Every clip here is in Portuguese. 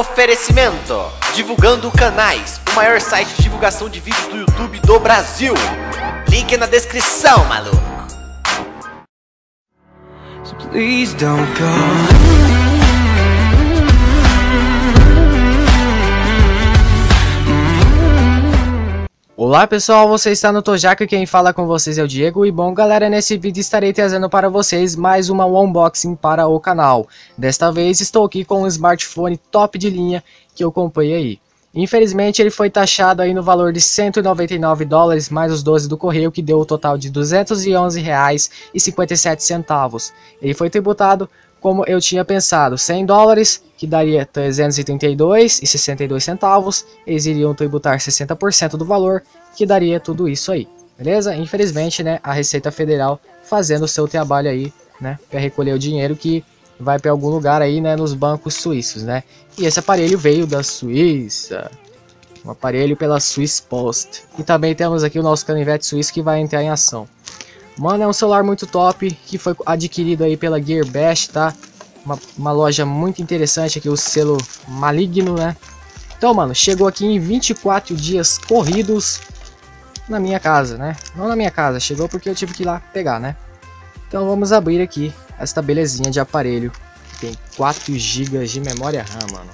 Oferecimento: Divulgando Canais, o maior site de divulgação de vídeos do YouTube do Brasil. Link na descrição, maluco. Olá pessoal, você está no Tojaka, quem fala com vocês é o Diego e bom galera, nesse vídeo estarei trazendo para vocês mais uma unboxing para o canal. Desta vez estou aqui com um smartphone top de linha que eu comprei aí. Infelizmente ele foi taxado aí no valor de 199 dólares mais os 12 do correio que deu o total de 211 reais e 57 centavos. Ele foi tributado como eu tinha pensado, 100 dólares, que daria 332,62 centavos, eles iriam tributar 60% do valor, que daria tudo isso aí, beleza? Infelizmente, né, a Receita Federal fazendo o seu trabalho aí, né, para recolher o dinheiro que vai para algum lugar aí, né, nos bancos suíços, né? E esse aparelho veio da Suíça, um aparelho pela Swiss Post. E também temos aqui o nosso canivete suíço que vai entrar em ação. Mano, é um celular muito top, que foi adquirido aí pela Gearbest, tá? Uma, uma, loja muito interessante aqui, o selo maligno, né? Então, mano, chegou aqui em 24 dias corridos na minha casa, né? Não na minha casa, chegou porque eu tive que ir lá pegar, né? Então vamos abrir aqui esta belezinha de aparelho. Tem 4 GB de memória RAM, mano.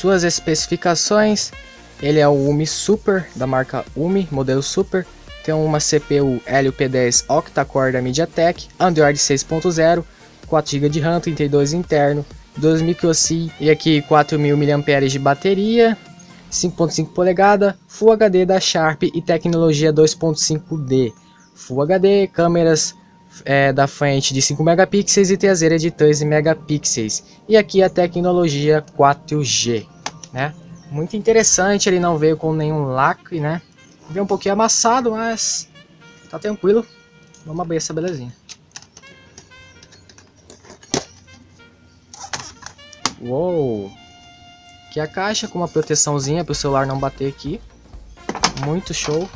Suas especificações, ele é o UMI Super, da marca UMI, modelo Super. Tem uma CPU Helio P10 octa-core da MediaTek, Android 6.0, 4 GB de RAM, 32 interno, 2 microSIM e aqui 4.000 mAh de bateria, 5.5 polegada, Full HD da Sharp e tecnologia 2.5D. Full HD, câmeras é, da frente de 5 megapixels e traseira de 13 megapixels. E aqui a tecnologia 4G, né? Muito interessante, ele não veio com nenhum lacre, né? Veio um pouquinho amassado, mas tá tranquilo. Vamos abrir essa belezinha. Uou! Aqui a caixa com uma proteçãozinha para o celular não bater aqui. Muito show.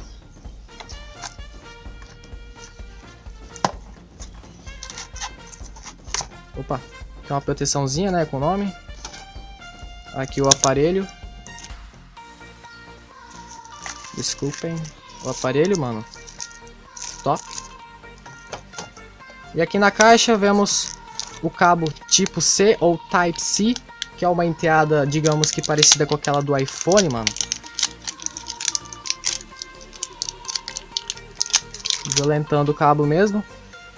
Opa, é uma proteçãozinha, né, com o nome. Aqui o aparelho. Desculpem. O aparelho, mano. Top. E aqui na caixa vemos o cabo tipo C ou Type-C, que é uma entrada, digamos que parecida com aquela do iPhone, mano. Violentando o cabo mesmo.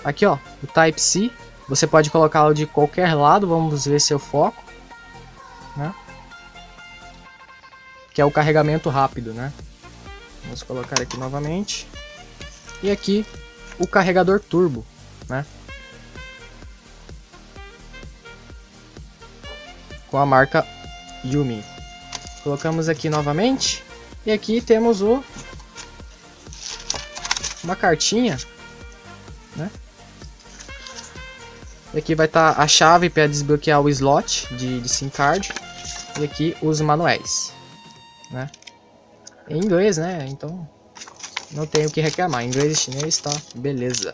Aqui, ó, o Type-C. Você pode colocá-lo de qualquer lado, vamos ver seu foco, né? Que é o carregamento rápido, né? Vamos colocar aqui novamente. E aqui o carregador turbo, né? Com a marca Yumi. Colocamos aqui novamente. E aqui temos o uma cartinha, né? E aqui vai estar tá a chave para desbloquear o slot de, de SIM card. E aqui os manuais. Né? Em inglês, né? Então não tenho o que reclamar. Em inglês e chinês tá beleza.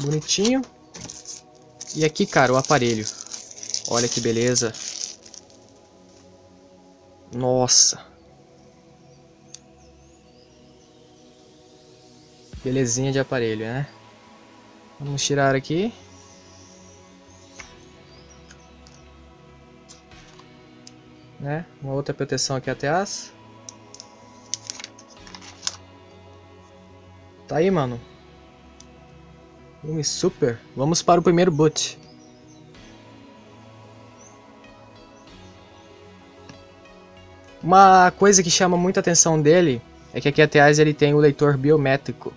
Bonitinho. E aqui, cara, o aparelho. Olha que beleza. Nossa. Belezinha de aparelho, né? Vamos tirar aqui. né? Uma outra proteção aqui atrás. Tá aí, mano. Um super. Vamos para o primeiro boot. Uma coisa que chama muita atenção dele é que aqui atrás ele tem o leitor biométrico.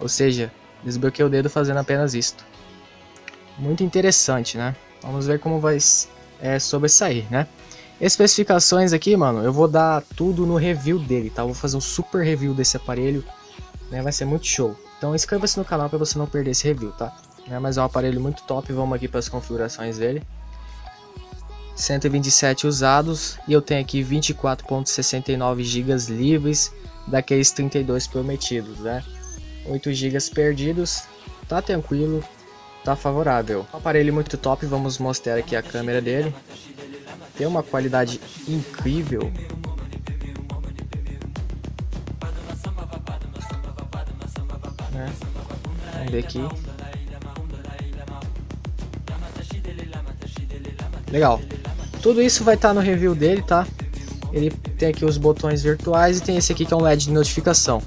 Ou seja, desbloqueia o dedo fazendo apenas isto. Muito interessante, né? Vamos ver como vai é, sobressair, né? Especificações aqui, mano, eu vou dar tudo no review dele, tá? Vou fazer um super review desse aparelho, né? Vai ser muito show. Então inscreva-se no canal para você não perder esse review, tá? É, mas é um aparelho muito top, vamos aqui para as configurações dele. 127 usados e eu tenho aqui 24.69 GB livres daqueles 32 prometidos, né? 8 GB perdidos, tá tranquilo, tá favorável. Um aparelho muito top, vamos mostrar aqui a câmera dele. Tem uma qualidade incrível. Né? Vamos ver aqui. Legal. Tudo isso vai estar tá no review dele, tá? Ele tem aqui os botões virtuais e tem esse aqui que é um LED de notificação.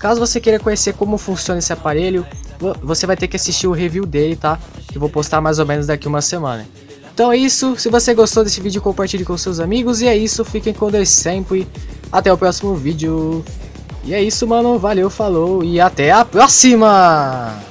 Caso você queira conhecer como funciona esse aparelho, você vai ter que assistir o review dele, tá? Que eu vou postar mais ou menos daqui uma semana. Então é isso, se você gostou desse vídeo, compartilhe com seus amigos. E é isso, fiquem com Deus sempre. Até o próximo vídeo. E é isso, mano. Valeu, falou e até a próxima!